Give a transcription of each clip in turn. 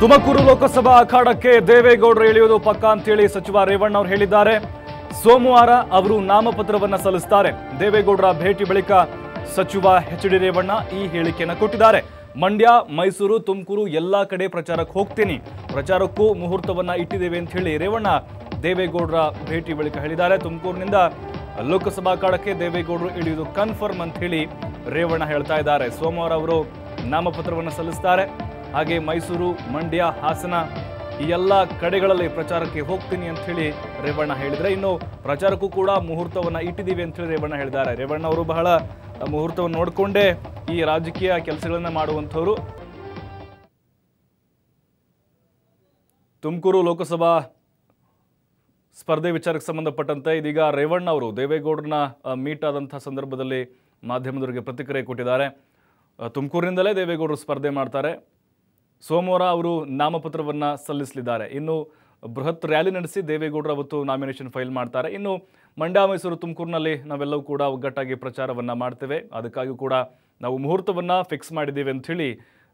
ತುಮಕೂರು ಲೋಕಸಭಾ ಅಖಾಡಕ್ಕೆ ದೇವೇಗೌಡರು ಇಳಿಯುವುದು ಪಕ್ಕ ಅಂತೇಳಿ ಸಚಿವ ರೇವಣ್ಣ ಅವರು ಹೇಳಿದ್ದಾರೆ. ಸೋಮವಾರ ಅವರು ನಾಮಪತ್ರವನ್ನು ಸಲ್ಲಿಸುತ್ತಾರೆ ದೇವೇಗೌಡರ ಭೇಟಿ ಬಳಿಕ ಸಚಿವ ಎಚ್ ಡಿ ರೇವಣ್ಣ ಈ ಹೇಳಿಕೆಯನ್ನು ಕೊಟ್ಟಿದ್ದಾರೆ. ಮಂಡ್ಯ, ಮೈಸೂರು, ತುಮಕೂರು ಎಲ್ಲಾ ಕಡೆ ಪ್ರಚಾರಕ್ಕೆ ಹೋಗ್ತೀನಿ. ಪ್ರಚಾರಕ್ಕೂ ಮುಹೂರ್ತವನ್ನ ಇಟ್ಟಿದ್ದೇವೆ ಅಂತ ಹೇಳಿ ರೇವಣ್ಣ ದೇವೇಗೌಡರ ಭೇಟಿ ಬಳಿಕ ಹೇಳಿದ್ದಾರೆ. ತುಮಕೂರಿನಿಂದ ಲೋಕಸಭಾ ಕಾಡಕ್ಕೆ ದೇವೇಗೌಡರು ಇಳಿಯುವುದು ಕನ್ಫರ್ಮ್ ಅಂತ ಹೇಳಿ ರೇವಣ್ಣ ಹೇಳ್ತಾ ಇದ್ದಾರೆ. ಸೋಮವಾರ ಅವರು ನಾಮಪತ್ರವನ್ನು ಸಲ್ಲಿಸ್ತಾರೆ. ಹಾಗೆ ಮೈಸೂರು, ಮಂಡ್ಯ, ಹಾಸನ ಈ ಎಲ್ಲ ಕಡೆಗಳಲ್ಲಿ ಪ್ರಚಾರಕ್ಕೆ ಹೋಗ್ತೀನಿ ಅಂತ ಹೇಳಿ ರೇವಣ್ಣ ಹೇಳಿದರೆ. ಇನ್ನು ಪ್ರಚಾರಕ್ಕೂ ಕೂಡ ಮುಹೂರ್ತವನ್ನು ಇಟ್ಟಿದ್ದೀವಿ ಅಂತ ಹೇಳಿ ರೇವಣ್ಣ ಹೇಳಿದ್ದಾರೆ. ರೇವಣ್ಣ ಅವರು ಬಹಳ ಮುಹೂರ್ತವನ್ನು ನೋಡಿಕೊಂಡೇ ಈ ರಾಜಕೀಯ ಕೆಲಸಗಳನ್ನು ಮಾಡುವಂಥವ್ರು. ತುಮಕೂರು ಲೋಕಸಭಾ ಸ್ಪರ್ಧೆ ವಿಚಾರಕ್ಕೆ ಸಂಬಂಧಪಟ್ಟಂತೆ ಇದೀಗ ರೇವಣ್ಣ ಅವರು ದೇವೇಗೌಡರನ್ನ ಮೀಟ್ ಆದಂಥ ಸಂದರ್ಭದಲ್ಲಿ ಮಾಧ್ಯಮದವರಿಗೆ ಪ್ರತಿಕ್ರಿಯೆ ಕೊಟ್ಟಿದ್ದಾರೆ. ತುಮಕೂರಿನಿಂದಲೇ ದೇವೇಗೌಡರು ಸ್ಪರ್ಧೆ ಮಾಡ್ತಾರೆ. ಸೋಮವಾರ ಅವರು ನಾಮಪತ್ರವನ್ನು ಸಲ್ಲಿಸಲಿದ್ದಾರೆ. ಇನ್ನು ಬೃಹತ್ ರ್ಯಾಲಿ ನಡೆಸಿ ದೇವೇಗೌಡರು ಅವತ್ತು ನಾಮಿನೇಷನ್ ಫೈಲ್ ಮಾಡ್ತಾರೆ. ಇನ್ನು ಮಂಡ್ಯ ಮೈಸೂರು ತುಮಕೂರಿನಲ್ಲಿ ನಾವೆಲ್ಲವೂ ಕೂಡ ಒಗ್ಗಟ್ಟಾಗಿ ಪ್ರಚಾರವನ್ನು ಮಾಡ್ತೇವೆ. ಅದಕ್ಕಾಗಿ ಕೂಡ ನಾವು ಮುಹೂರ್ತವನ್ನು ಫಿಕ್ಸ್ ಮಾಡಿದ್ದೀವಿ ಅಂಥೇಳಿ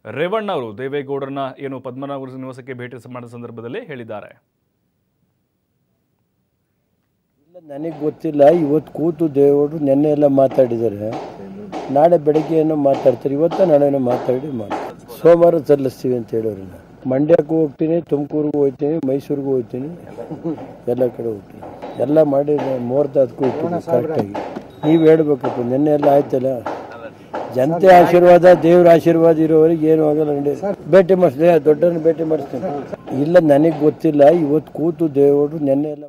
ರೇವಣ್ಣ ಅವರು ದೇವೇಗೌಡರನ್ನ ಏನು ಪದ್ಮನಾಭ ನಿವಾಸಕ್ಕೆ ಭೇಟಿ ಮಾಡಿದ ಸಂದರ್ಭದಲ್ಲಿ ಹೇಳಿದ್ದಾರೆ. ನನಗೆ ಗೊತ್ತಿಲ್ಲ. ಇವತ್ತು ಕೂತು ದೇವರು ನಿನ್ನೆ ಎಲ್ಲ ಮಾತಾಡಿದ್ದಾರೆ. ನಾಳೆ ಬೆಳಗ್ಗೆ ಏನೋ ಮಾತಾಡ್ತಾರೆ. ಇವತ್ತು ನಾಳೆನೋ ಮಾತಾಡಿ ಮಾಡ್ತಾರೆ. ಸೋಮವಾರ ಸಲ್ಲಿಸ್ತೀವಿ ಅಂತ ಹೇಳೋರಿಲ್ಲ ಮಂಡ್ಯಕ್ಕೂ ಹೋಗ್ತೀನಿ, ತುಮಕೂರಿಗೂ ಹೋಗ್ತೀನಿ, ಮೈಸೂರಿಗೂ ಹೋಗ್ತೀನಿ. ಎಲ್ಲ ಕಡೆ ಹೋಗ್ತೀನಿ. ಎಲ್ಲ ಮಾಡಿ ಮುಹೂರ್ತ ಹೋಗ್ತೀನಿ ಕರೆಕ್ಟಾಗಿ ನೀವು ಹೇಳ್ಬೇಕಪ್ಪ, ನಿನ್ನೆ ಎಲ್ಲ ಆಯ್ತಲ್ಲ? ಜನತೆ ಆಶೀರ್ವಾದ, ದೇವ್ರ ಆಶೀರ್ವಾದ ಇರೋವರೆಗೆ ಏನು ಆಗಲ್ಲ ನಡಿ ಭೇಟಿ ಮಾಡಿಸ್ಲಿ ದೊಡ್ಡನ ಭೇಟಿ ಮಾಡಿಸ್ತೀನಿ. ಇಲ್ಲ, ನನಗೆ ಗೊತ್ತಿಲ್ಲ ಇವತ್ತು ಕೂತು ದೇವರು ನೆನ್ನೆ ಎಲ್ಲ